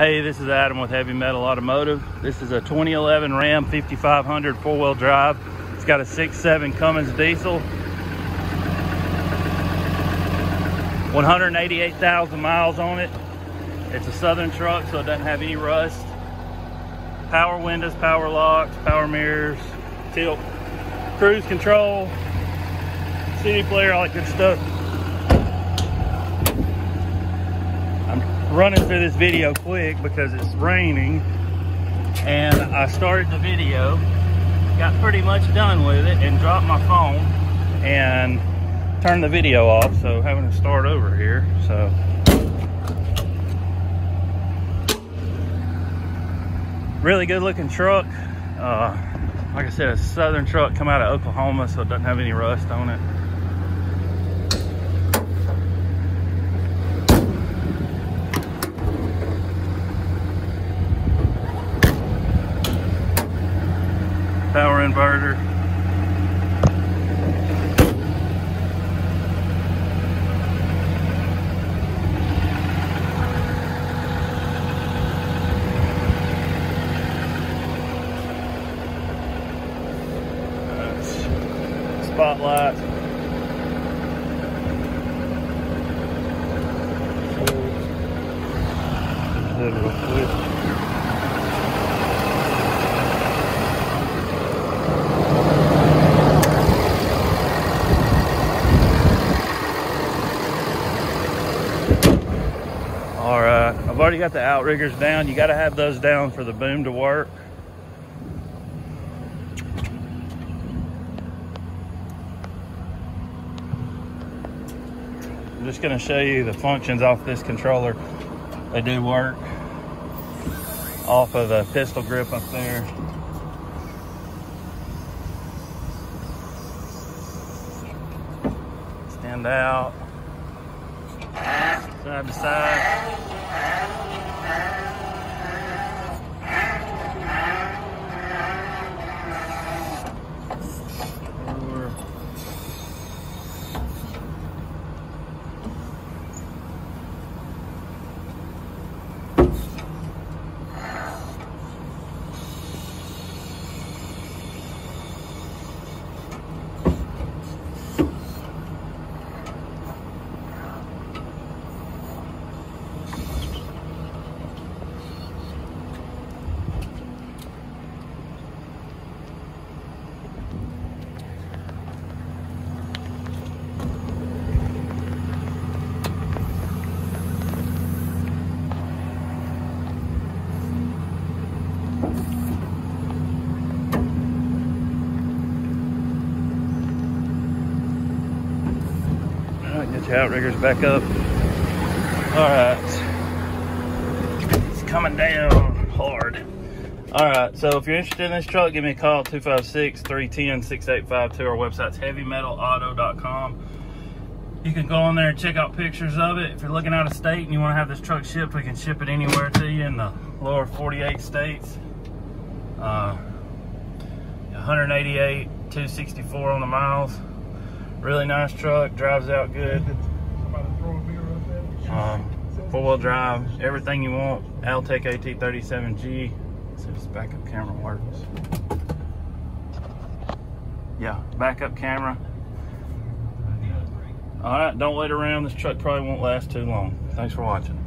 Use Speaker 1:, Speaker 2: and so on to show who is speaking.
Speaker 1: Hey, this is Adam with Heavy Metal Automotive. This is a 2011 Ram 5500 four-wheel drive. It's got a 6.7 Cummins diesel. 188,000 miles on it. It's a Southern truck, so it doesn't have any rust. Power windows, power locks, power mirrors, tilt, cruise control, CD player, all that good stuff. Running through this video quick because it's raining. And I started the video got pretty much done with it and dropped my phone and turned the video off so having to start over here so. Really good looking truck. Uh, like I said a southern truck come out of Oklahoma so it doesn't have any rust on it inverter. spotlight. Little flip. All right, I've already got the outriggers down. You got to have those down for the boom to work. I'm just going to show you the functions off this controller. They do work off of the pistol grip up there. Stand out side to side. Get outriggers back up. All right. It's coming down hard. All right, so if you're interested in this truck, give me a call, 256-310-6852. Our website's heavymetalauto.com. You can go on there and check out pictures of it. If you're looking out of state and you want to have this truck shipped, we can ship it anywhere to you in the lower 48 states. Uh, 188, 264 on the miles. Really nice truck, drives out good. Um, Four-wheel drive, everything you want. Altec AT37G. See if this backup camera works. Yeah, backup camera. All right, don't wait around. This truck probably won't last too long. Thanks for watching.